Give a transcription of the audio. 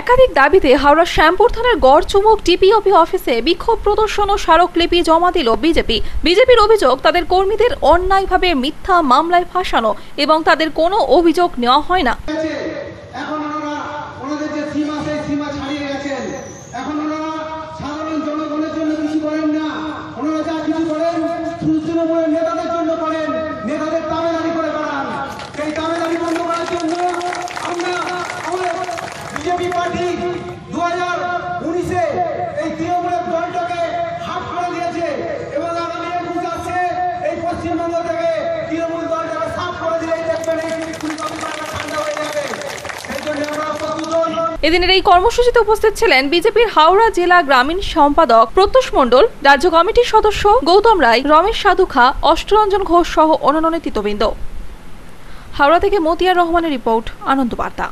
একাধিক দাবিতে হাওড়া শ্যামপুর থানার গড়চুমুক টিপিওপি অফিসে বিক্ষোভ প্রদর্শন ও স্মারকলিপি জমা দিল বিজেপি। বিজেপির অভিযোগ, তাদের কর্মীদের অন্যায়ভাবে মিথ্যা মামলায় ফাঁসানো এবং তাদের কোনো অভিযোগ নেওয়া হয় না। এখন সাধারণ জনগণের জন্য কিছু করেন না। ওনারা যা কিছু করেন নেতাদের তাবেদারি করে বেড়ান সেই তাবেদারি বন্ধ করার জন্য আমরা আমাদের বিজেপি পার্টি দু হাজার উনিশে এই তৃণমূলের দলটাকে হাত করে দিয়েছে এবং আগামী আসছে এই পশ্চিমবঙ্গ থেকে তৃণমূল দলটাকে সাফ করে দিলেই দেখবেন এদিনের এই কর্মসূচিতে উপস্থিত ছিলেন বিজেপির হাওড়া জেলা গ্রামীণ সম্পাদক প্রত্যুষ মণ্ডল, রাজ্য কমিটির সদস্য গৌতম রায়, রমেশ সাধুখা, অষ্টরঞ্জন ঘোষ সহ অন্যান্য নেতৃত্ববৃন্দ। হাওড়া থেকে মতিয়ার রহমানের রিপোর্ট আনন্দ বার্তা